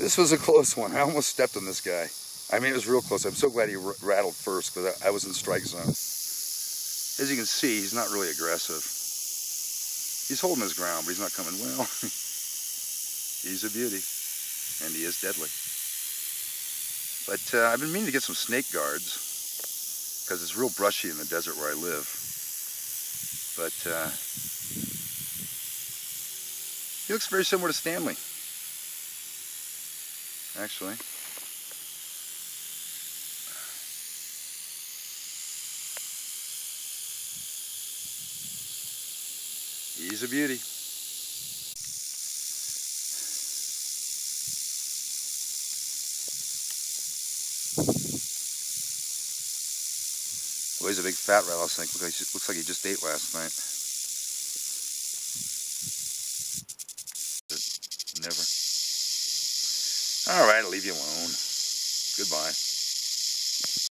This was a close one. I almost stepped on this guy. I mean, it was real close. I'm so glad he rattled first because I, I was in strike zone. As you can see, he's not really aggressive. He's holding his ground, but he's not coming well. he's a beauty, and he is deadly. But uh, I've been meaning to get some snake guards because it's real brushy in the desert where I live. But uh, he looks very similar to Stanley, actually. He's a beauty. Well, he's a big fat rattlesnake. Looks like, looks like he just ate last night. Never. All right, I'll leave you alone. Goodbye.